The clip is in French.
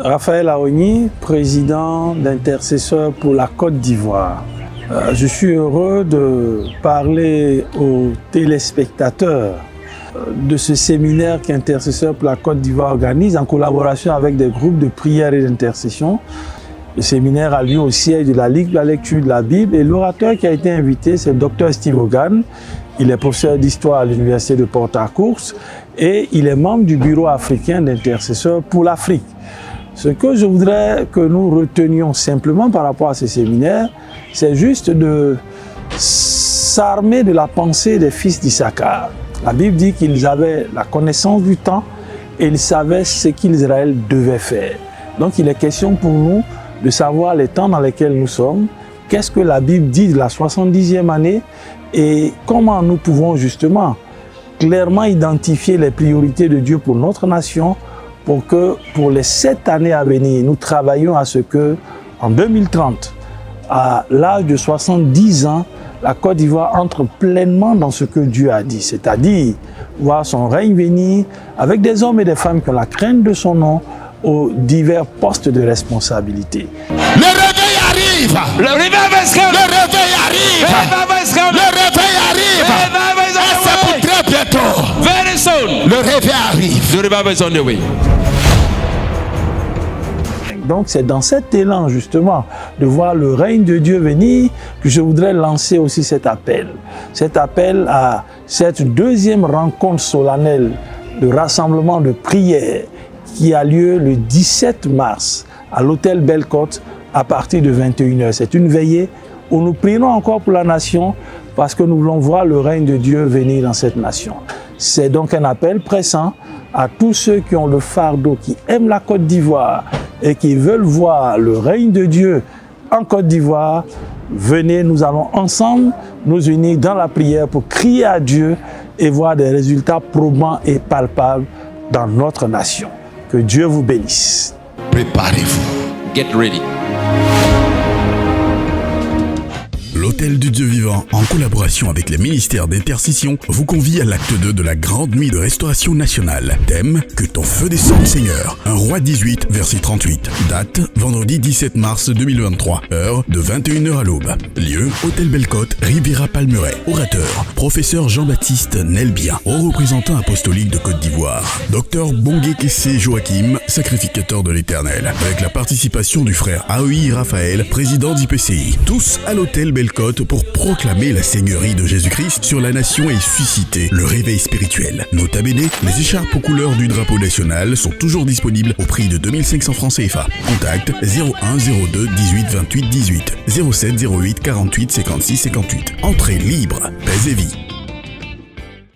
Raphaël Aoni, président d'intercesseur pour la Côte d'Ivoire. Euh, je suis heureux de parler aux téléspectateurs euh, de ce séminaire qu'Intercesseur pour la Côte d'Ivoire organise en collaboration avec des groupes de prière et d'intercession. Le séminaire a lieu au siège de la Ligue de la lecture de la Bible et l'orateur qui a été invité, c'est le Dr Steve Hogan. Il est professeur d'histoire à l'Université de Port-à-Court et il est membre du Bureau africain d'intercesseurs pour l'Afrique. Ce que je voudrais que nous retenions simplement par rapport à ce séminaire, c'est juste de s'armer de la pensée des fils d'Issachar. La Bible dit qu'ils avaient la connaissance du temps et ils savaient ce qu'Israël devait faire. Donc il est question pour nous de savoir les temps dans lesquels nous sommes, qu'est-ce que la Bible dit de la 70e année et comment nous pouvons justement clairement identifier les priorités de Dieu pour notre nation pour que pour les sept années à venir, nous travaillions à ce que en 2030, à l'âge de 70 ans, la Côte d'Ivoire entre pleinement dans ce que Dieu a dit, c'est-à-dire voir son règne venir avec des hommes et des femmes qui ont la crainte de son nom aux divers postes de responsabilité. Le réveil arrive. Le réveil Le réveil arrive. Le réveil arrive. Et c'est pour très bientôt. Very soon. Le réveil arrive. The revival is on the way. Donc c'est dans cet élan justement de voir le règne de Dieu venir que je voudrais lancer aussi cet appel. Cet appel à cette deuxième rencontre solennelle de rassemblement de prière qui a lieu le 17 mars à l'hôtel Bellecote à partir de 21h. C'est une veillée où nous prions encore pour la nation parce que nous voulons voir le règne de Dieu venir dans cette nation. C'est donc un appel pressant à tous ceux qui ont le fardeau, qui aiment la Côte d'Ivoire et qui veulent voir le règne de Dieu en Côte d'Ivoire. Venez, nous allons ensemble nous unir dans la prière pour crier à Dieu et voir des résultats probants et palpables dans notre nation. Que Dieu vous bénisse. Préparez-vous. Get ready. L'Hôtel du Dieu Vivant, en collaboration avec les ministères d'intercession, vous convie à l'acte 2 de la Grande Nuit de Restauration Nationale. Thème Que ton feu descende, Seigneur. Un roi 18, verset 38. Date Vendredi 17 mars 2023. Heure de 21h à l'aube. Lieu Hôtel Bellecote, Riviera Palmeret. Orateur Professeur Jean-Baptiste Nelbia, haut représentant apostolique de Côte d'Ivoire. Docteur Bongué Kessé Joachim, sacrificateur de l'Éternel. Avec la participation du frère Aoi Raphaël, président d'IPCI. Tous à l'Hôtel Bellecote pour proclamer la seigneurie de Jésus-Christ sur la nation et susciter le réveil spirituel. Nota bene, les écharpes aux couleurs du drapeau national sont toujours disponibles au prix de 2500 francs CFA. Contact 01 02 18 28 18 07 08 48 56 58. Entrée libre. Paix et vie.